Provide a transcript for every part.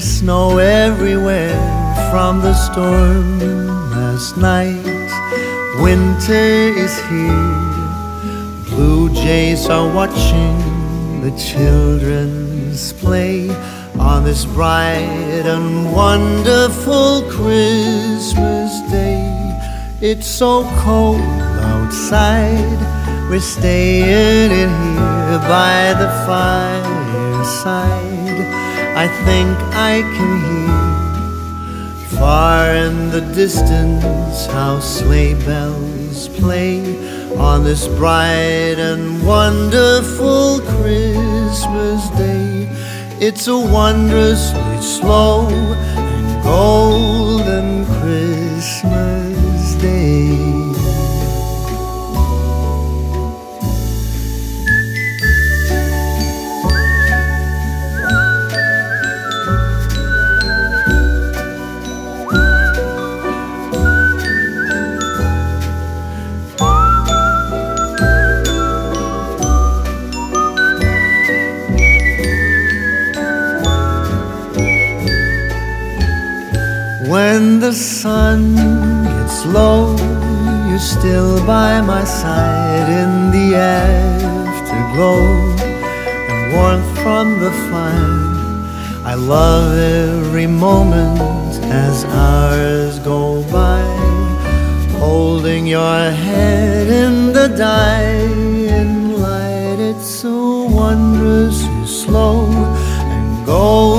There's snow everywhere from the storm last night. Winter is here. Blue jays are watching the children's play on this bright and wonderful Christmas day. It's so cold outside. We're staying in here by the fireside. I think I can hear far in the distance how sleigh bells play on this bright and wonderful Christmas day. It's a wondrously slow and golden the sun gets low, you're still by my side in the afterglow and warmth from the fire. I love every moment as hours go by, holding your head in the dying light. It's so wondrously slow and golden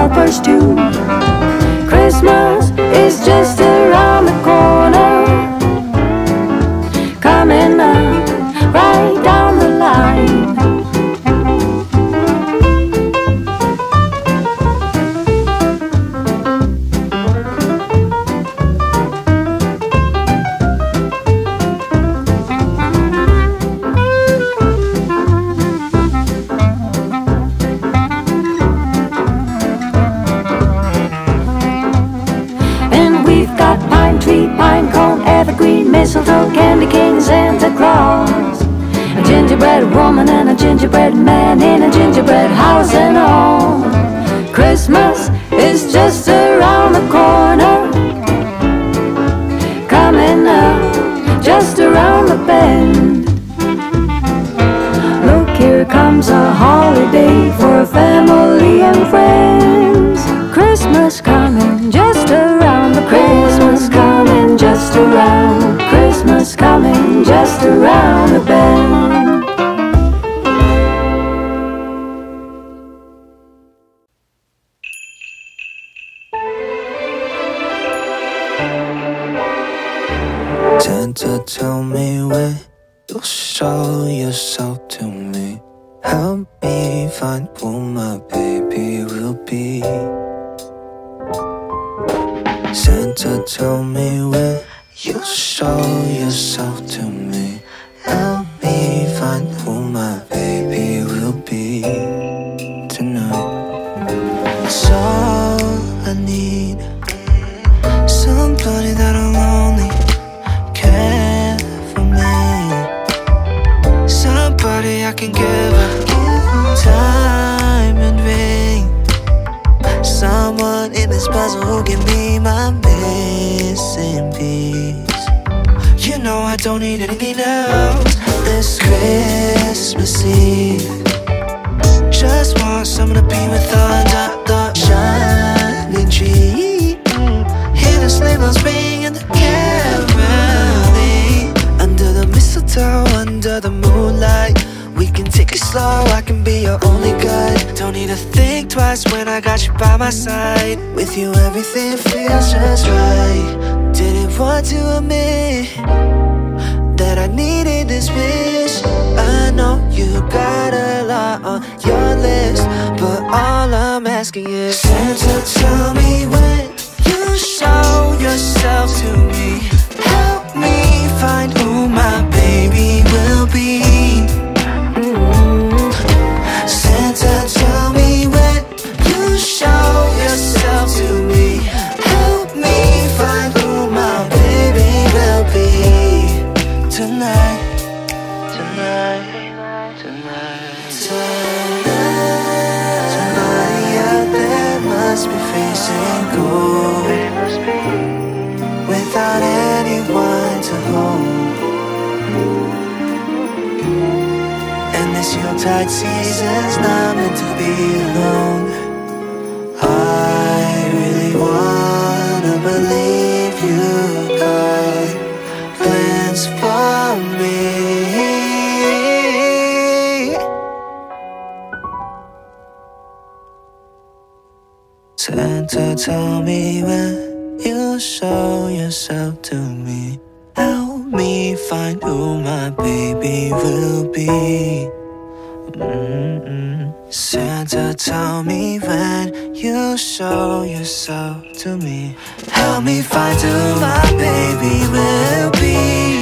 helpers too. Christmas give time and ring. Someone in this puzzle who can be my missing piece. You know I don't need anything else this Christmas Eve. Just want someone to be with under the shining tree. Hear the sleigh bells ring and the caroling. Under the mistletoe, under the moonlight. Can take it slow, I can be your only guide. Don't need to think twice when I got you by my side. With you, everything feels just right. Didn't want to admit that I needed this wish. I know you got a lot on your list, but all I'm asking is Santa, tell me when you show yourself to me. Help me find who my baby will be. Without anyone to hold. And this season's not meant to be alone. I really wanna believe Santa, tell me when you show yourself to me. Help me find who my baby will be. Mm-mm. Santa, tell me when you show yourself to me. Help me find who my baby will be.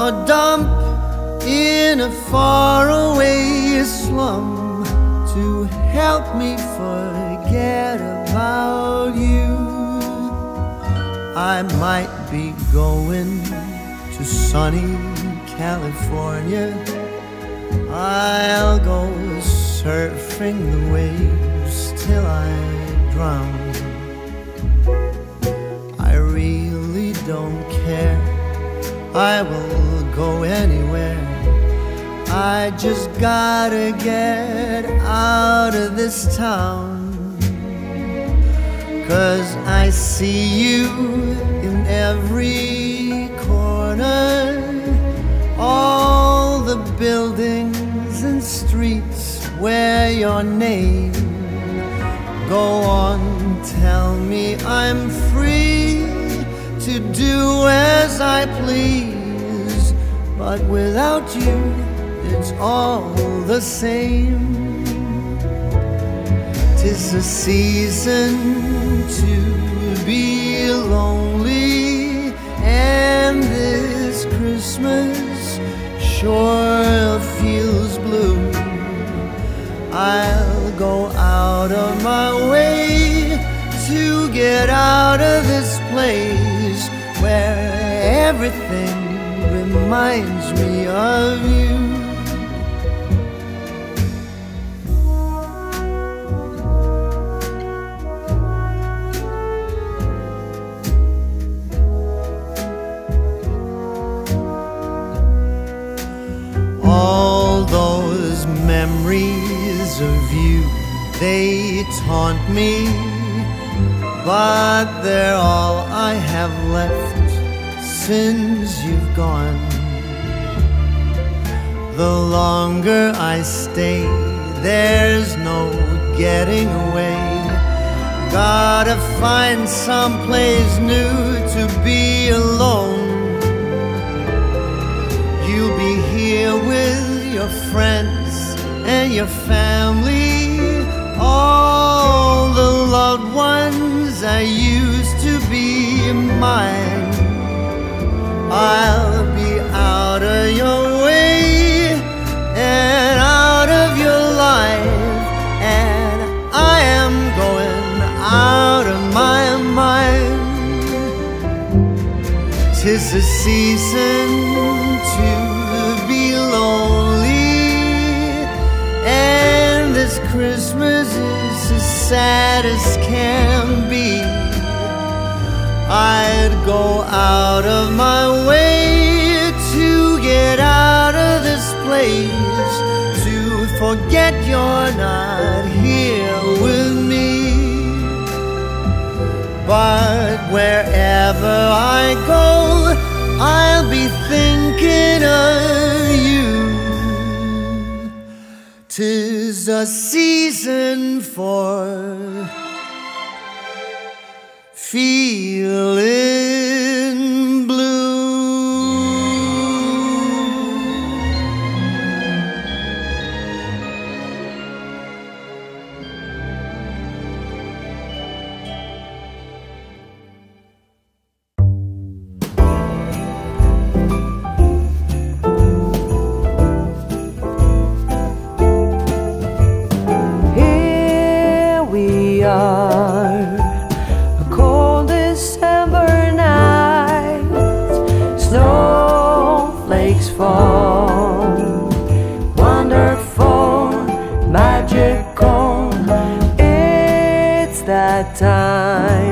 A dump in a faraway slum to help me forget about you. I might be going to sunny California. I'll go surfing the waves till I drown. I really don't care. I will go anywhere. I just gotta get out of this town. Cause I see you in every corner. All the buildings and streets where your name. Go on, tell me I'm free to do as I please. But without you, it's all the same. Tis a season to be lonely, and this Christmas sure feels blue. I'll go out of my way to get out of this place where everything reminds me of you. All those memories of you, they taunt me, but they're all I have left since you've gone. The longer I stay, there's no getting away. Gotta find some place new to be alone. You'll be here with your friends and your family, all the loved ones that used to be mine. I'll be out of your way and out of your life, and I am going out of my mind. Tis a season sad as can be. I'd go out of my way to get out of this place, to forget you're not here with me. But wherever I go, I'll be thinking of. Tis a season for feeling are, a cold December night. Snowflakes fall, wonderful, magical. It's that time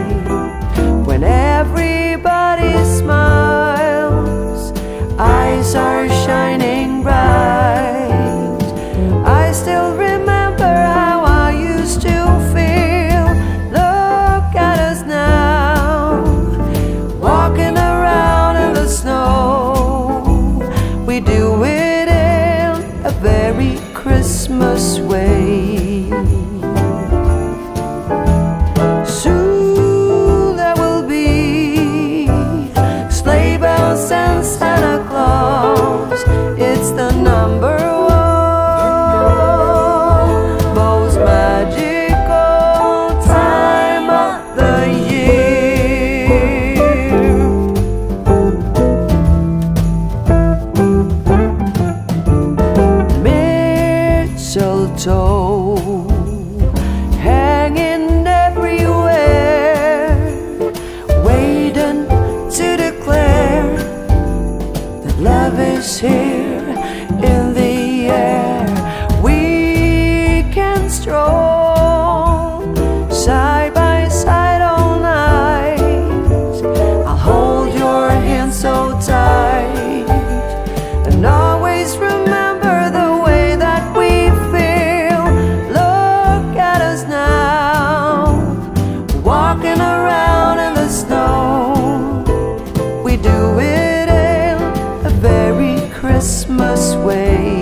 Christmas way.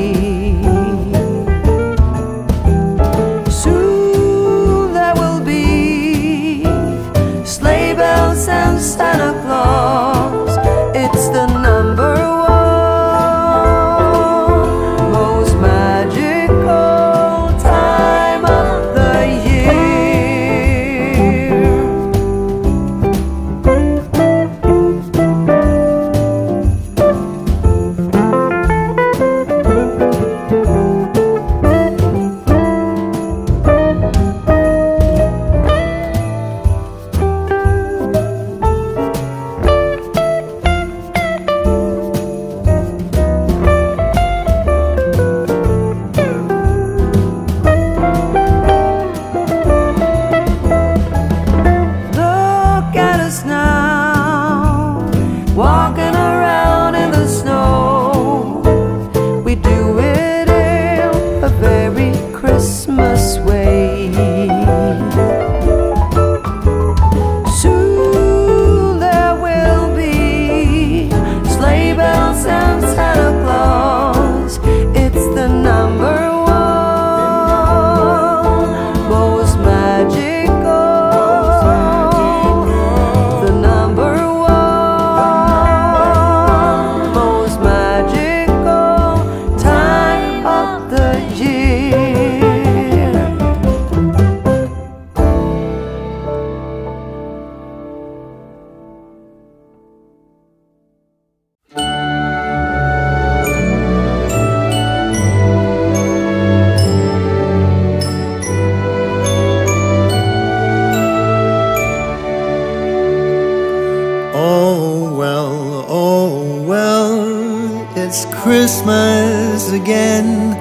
Christmas again.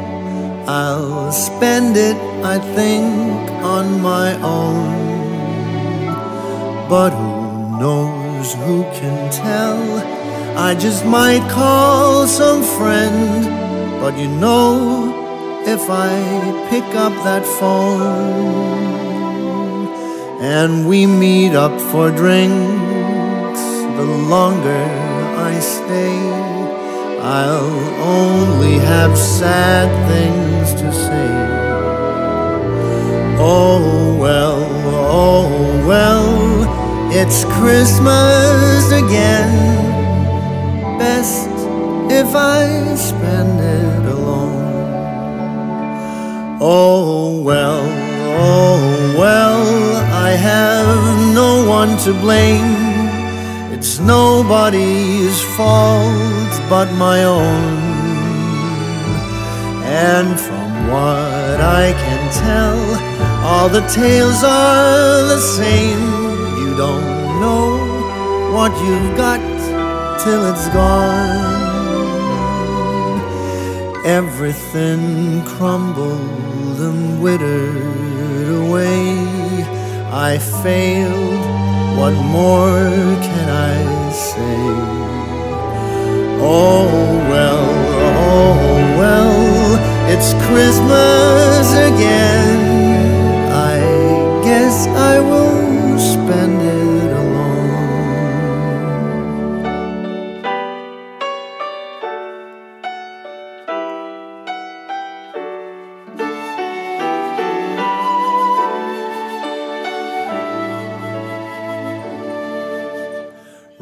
I'll spend it, I think, on my own. But who knows, who can tell? I just might call some friend. But you know, if I pick up that phone and we meet up for drinks, the longer I stay. I'll only have sad things to say. Oh well, oh well, it's Christmas again. Best if I spend it alone. Oh well, oh well, I have no one to blame. It's nobody's fault but my own. And from what I can tell, all the tales are the same. You don't know what you've got till it's gone. Everything crumbled and withered away. I failed what more can I say? Oh well, oh well, it's Christmas again. I guess I will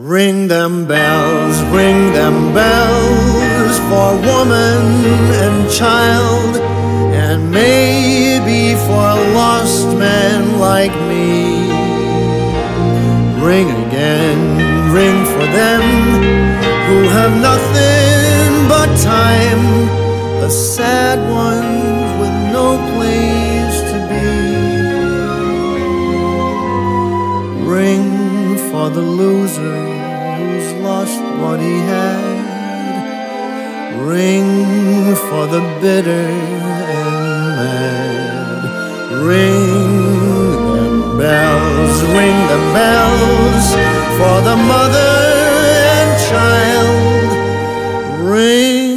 Ring them bells, ring them bells for woman and child, and maybe for lost man like me. Ring again, ring for them who have nothing but time, the sad ones with no place to be. Ring for the loser who's lost what he had. Ring for the bitter and mad. Ring them bells, ring the bells for the mother and child. Ring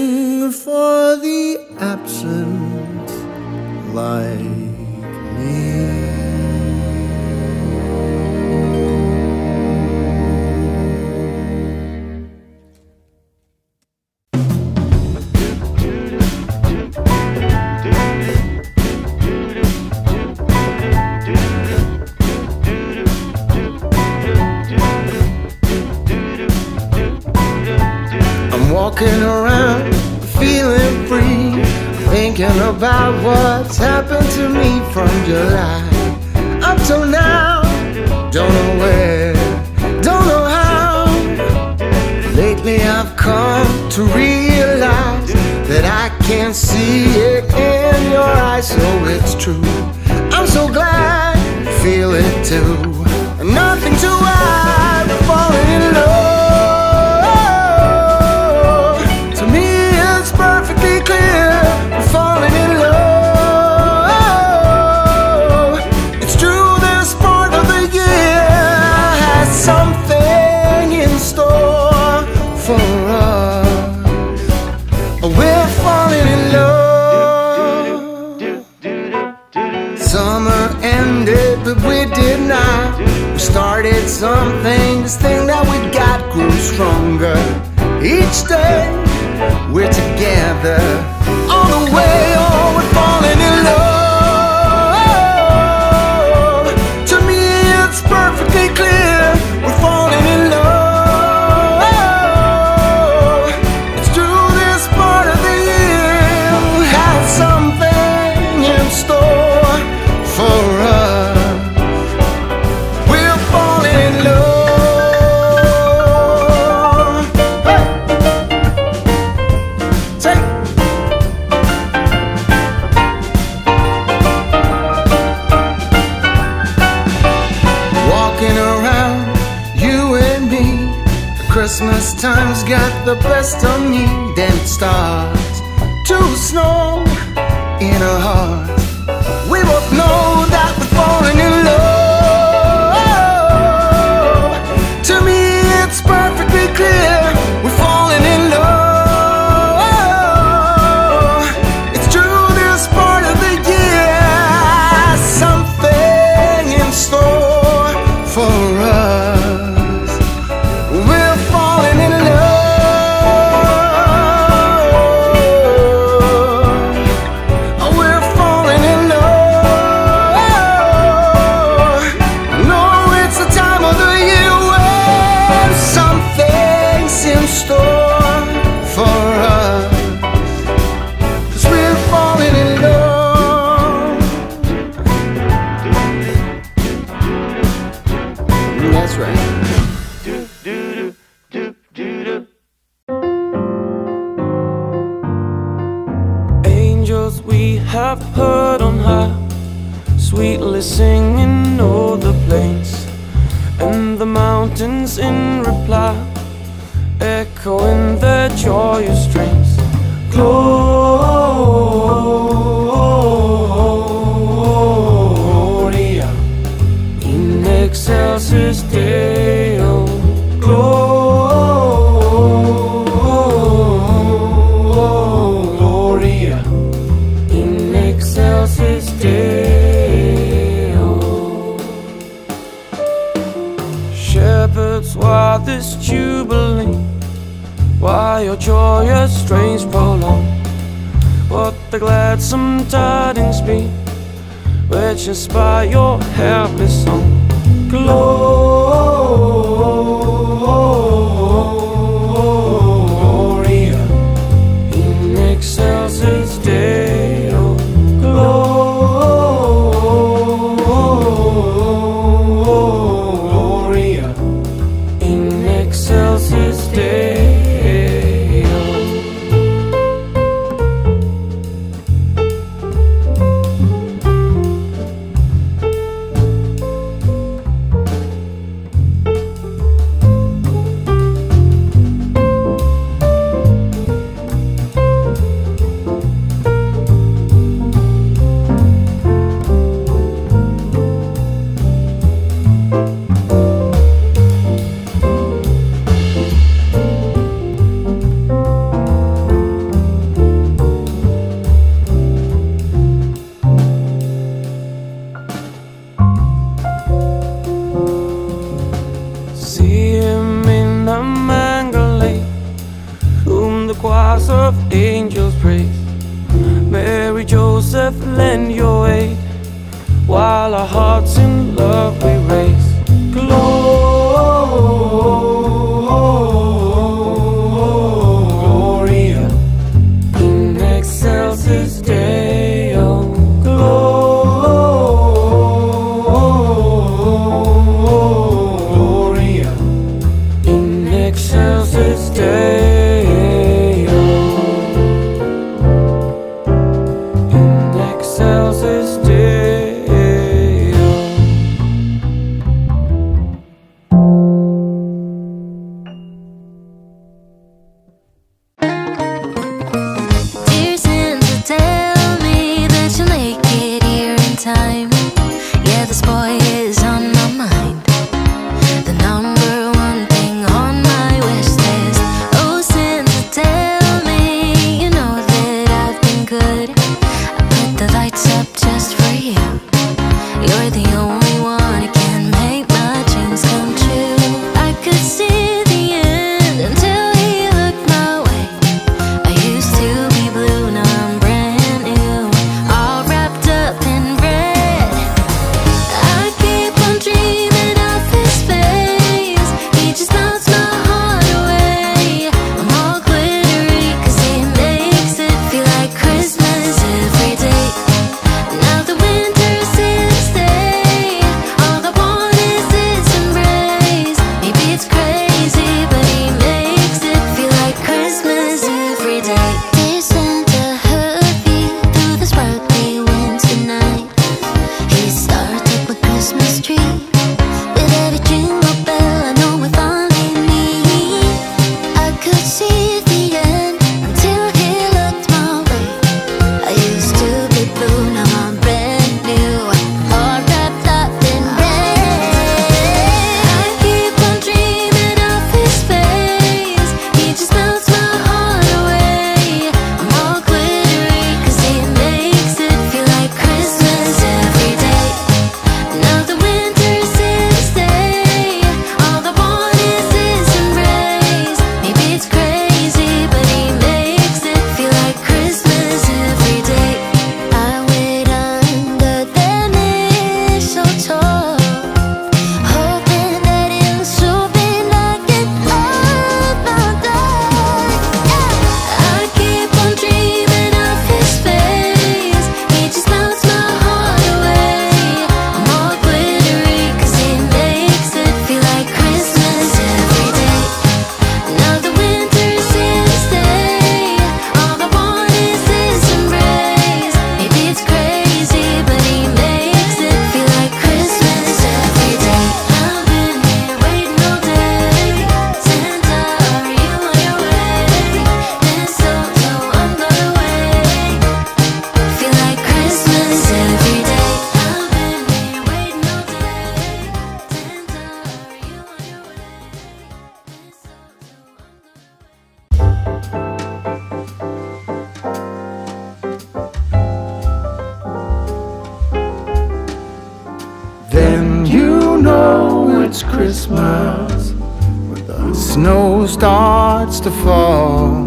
Christmas. When the snow starts to fall,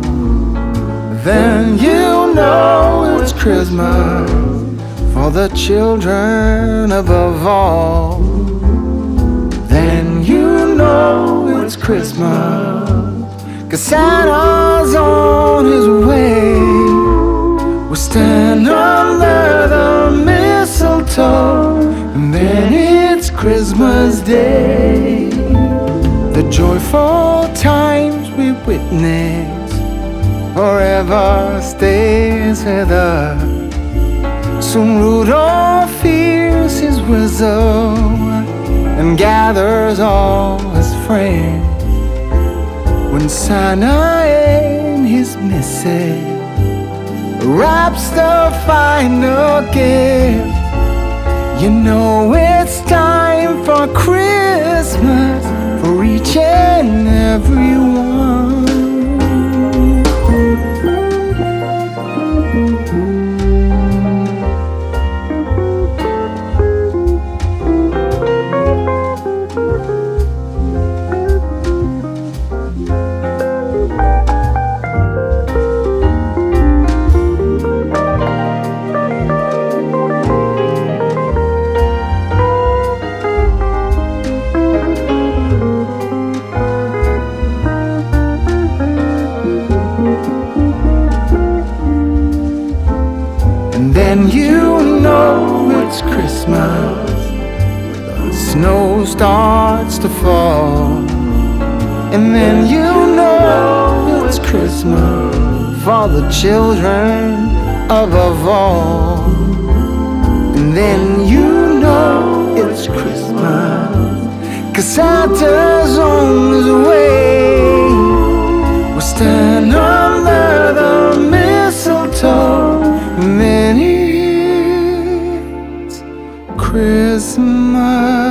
then you know it's Christmas for the children above all. Then you know it's Christmas. Cause Santa's on his way. We stand under the mistletoe, and then Christmas Day. The joyful times we witness forever stays with us. Soon Rudolph hears his whistle and gathers all his friends. When Santa and his missus wraps the final gift, you know it's time for Christmas for each and every one. Starts to fall. And then you know it's Christmas for the children above all. And then you know it's Christmas cause Santa's on his way. We stand under the mistletoe and then it's Christmas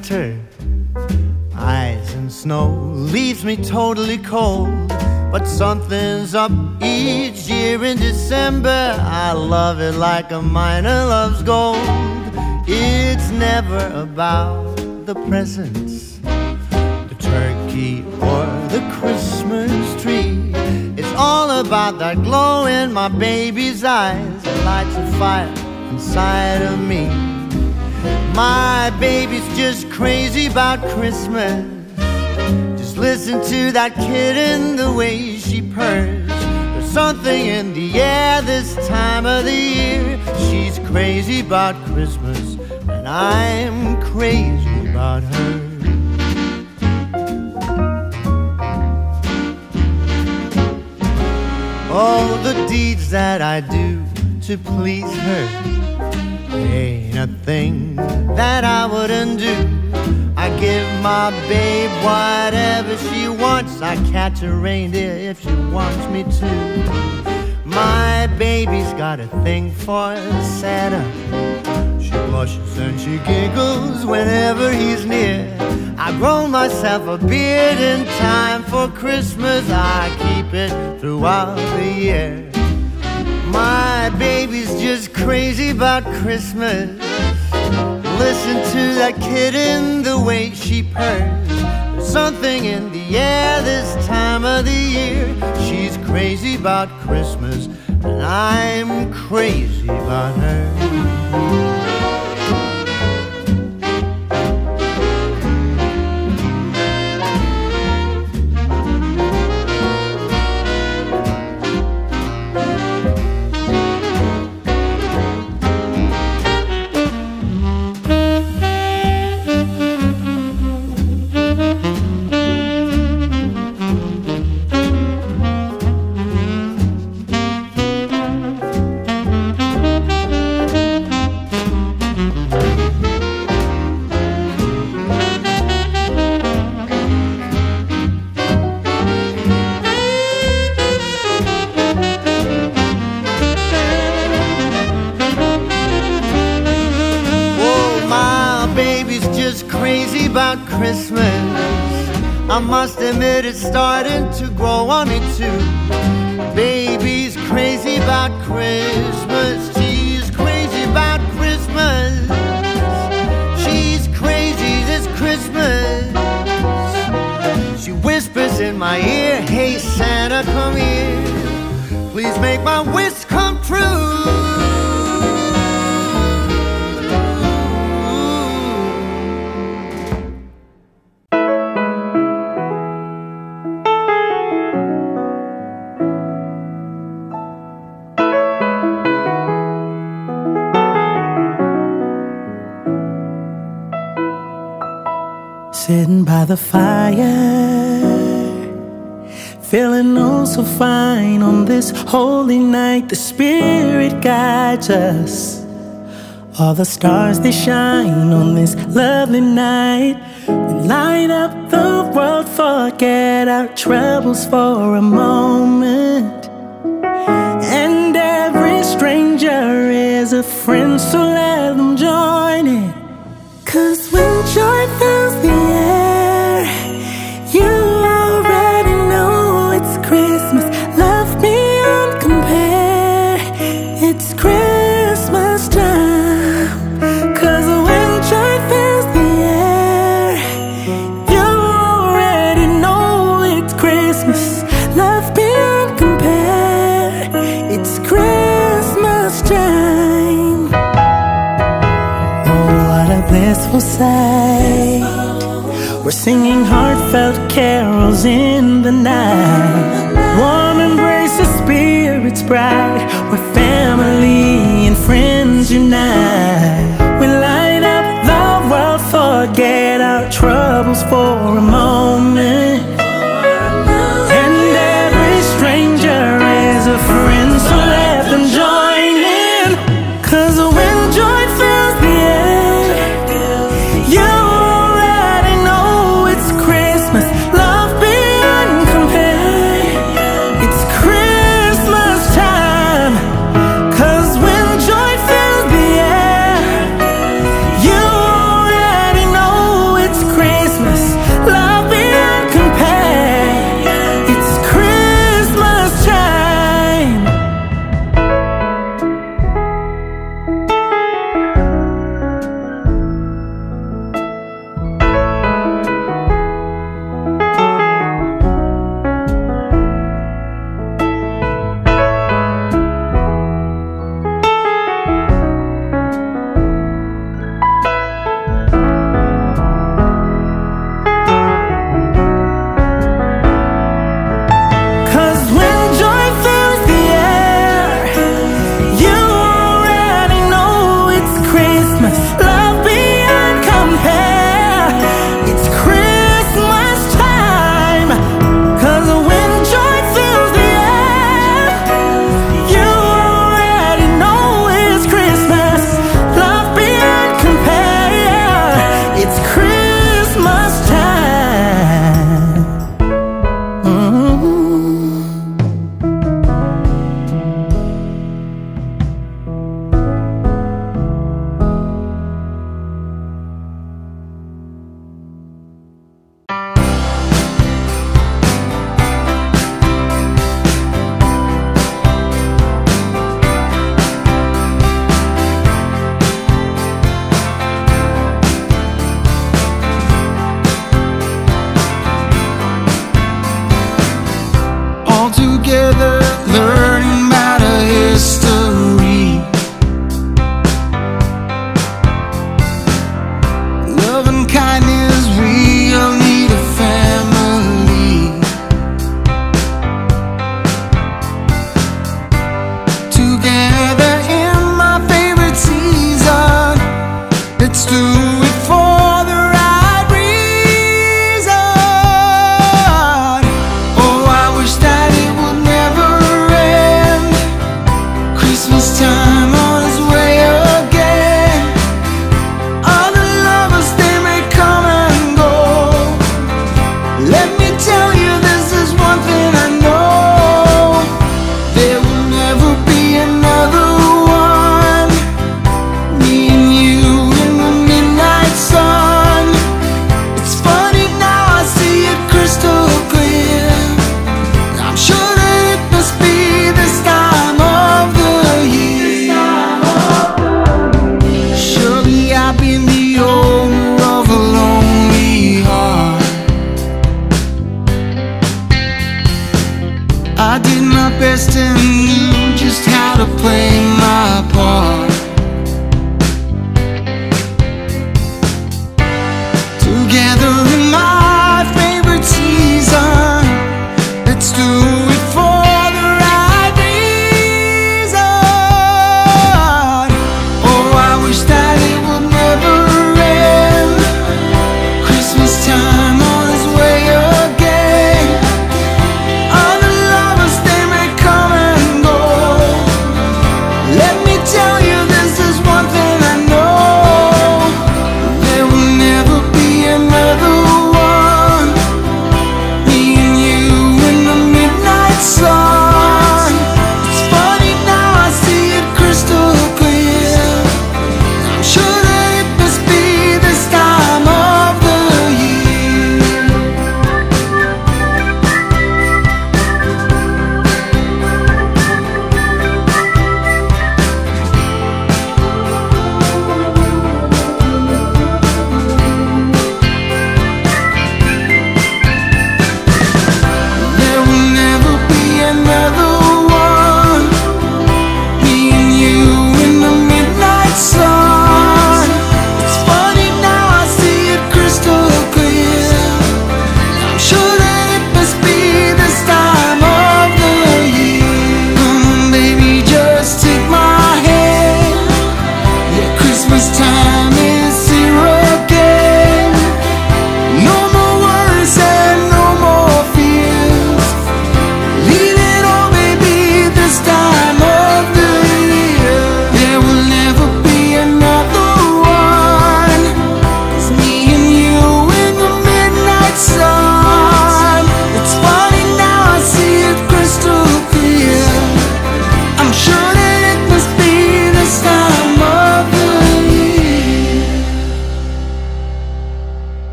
winter. Ice and snow leaves me totally cold. But something's up each year in December. I love it like a miner loves gold. It's never about the presents, the turkey or the Christmas tree. It's all about that glow in my baby's eyes that lights a fire inside of me. My baby's just crazy about Christmas. Just listen to that kitten, the way she purrs. There's something in the air this time of the year. She's crazy about Christmas, and I'm crazy about her. All the deeds that I do to please her ain't a thing that I wouldn't do. I give my babe whatever she wants. I catch a reindeer if she wants me to. My baby's got a thing for Santa. She blushes and she giggles whenever he's near. I grow myself a beard in time for Christmas. I keep it throughout the year. My baby's just crazy about Christmas. Listen to that kitten, the way she purrs. There's something in the air this time of the year. She's crazy about Christmas, and I'm crazy about her. Spirit guides us. All the stars they shine on this lovely night. We light up the world, forget our troubles for a moment. Sight. We're singing heartfelt carols in the night. Warm embrace of spirits bright. We're family and friends unite. We light up the world, forget our troubles for a moment.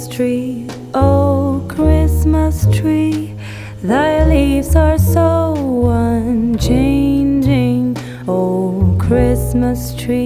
Christmas tree, oh Christmas tree, thy leaves are so unchanging, oh Christmas tree.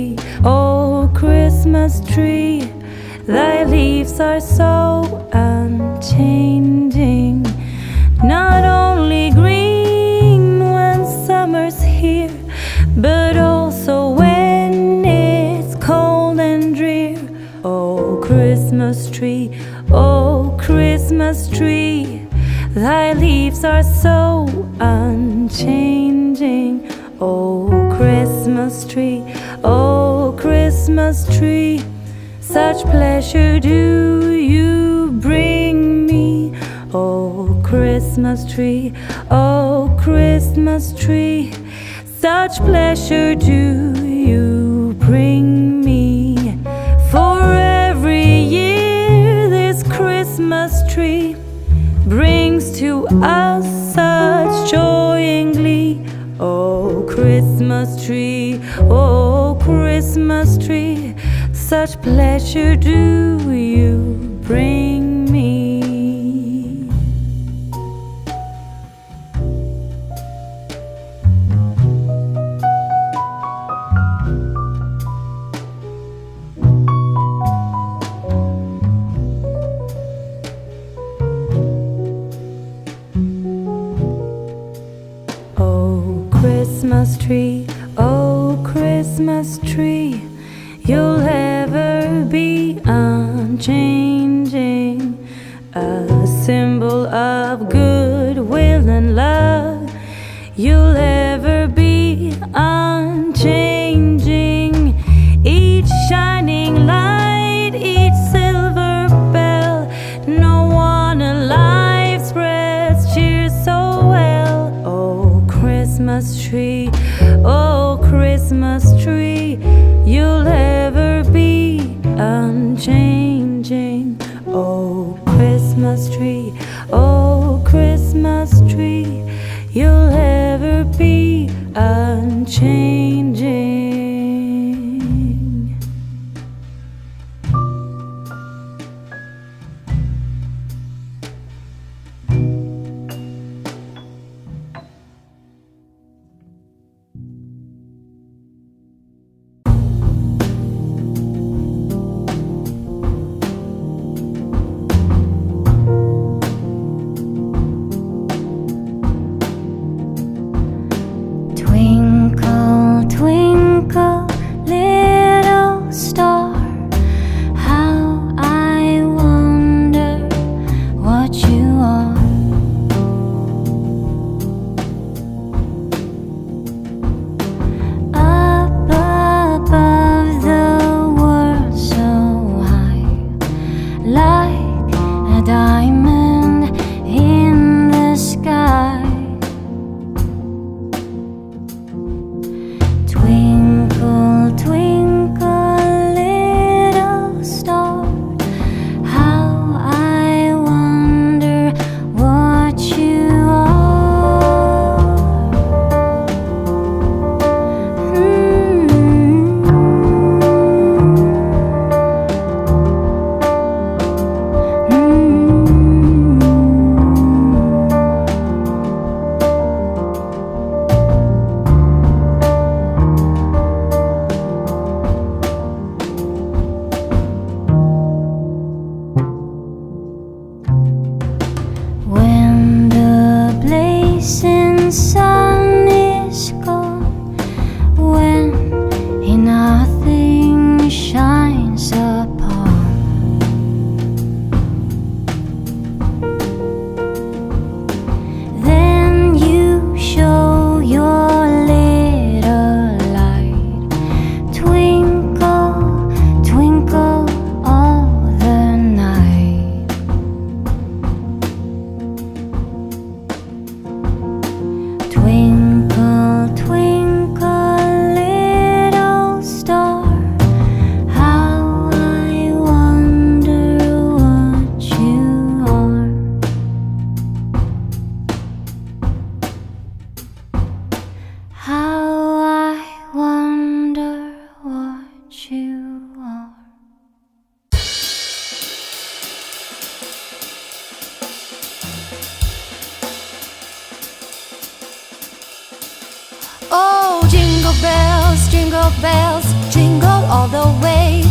Oh, jingle bells, jingle bells, jingle all the way.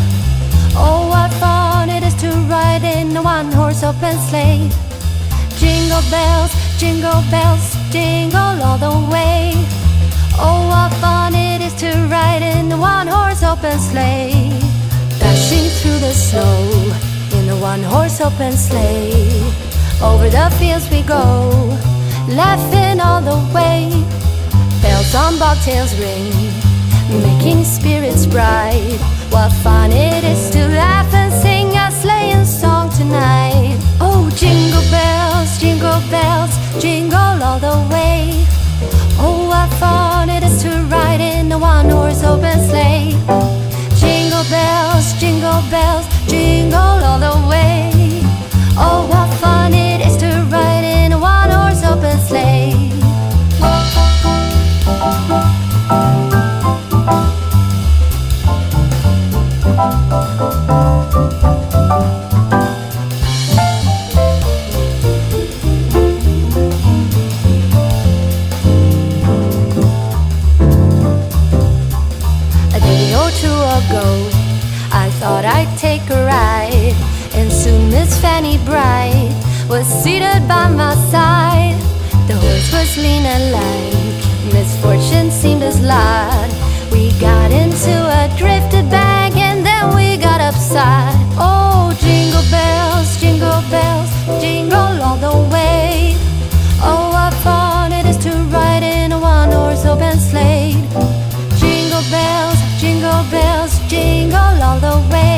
Oh, what fun it is to ride in a one horse open sleigh. Jingle bells, jingle bells, jingle all the way. Oh, what fun it is to ride in a one horse open sleigh. Dashing through the snow in a one horse open sleigh. Over the fields we go, laughing all the way. On bobtails ring, making spirits bright. What fun it is to laugh and sing a sleighing song tonight. Oh, jingle bells, jingle bells, jingle all the way. Oh, what fun it is to ride in a one horse open sleigh. Jingle bells, jingle bells, jingle all the way. Oh, what fun it is to ride in a one horse open sleigh. Was seated by my side. The horse was lean and lank, misfortune seemed as loud. We got into a drifted bag and then we got upside. Oh, jingle bells, jingle bells, jingle all the way. Oh, what fun it is to ride in a one horse open sleigh. Jingle bells, jingle bells, jingle all the way.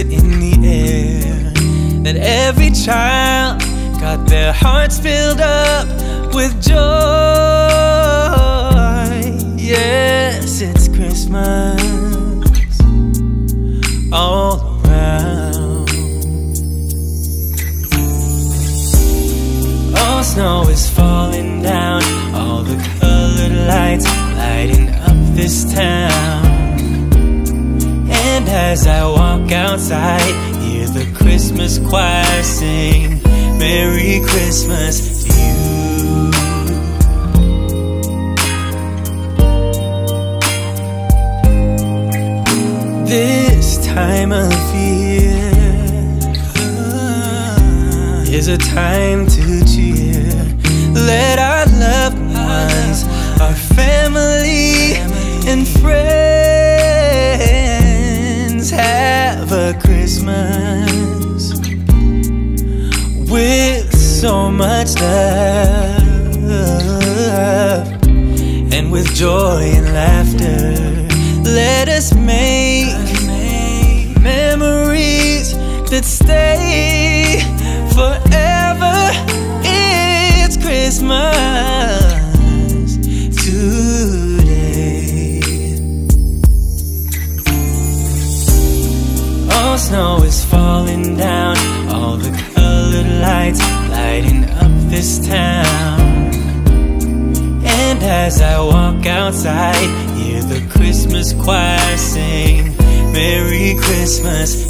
it in the air that every child got their hearts filled up with joy. Yes, it's Christmas all around. All snow is falling down, all the colored lights lighting up this town. And as I walk outside Hear the Christmas choir sing. Merry Christmas to you. This time of year ah, Is a time to cheer. Let so much love. And with joy and laughter let us make memories that stay forever. It's christmas. town. And as I walk outside Hear the Christmas choir sing. Merry Christmas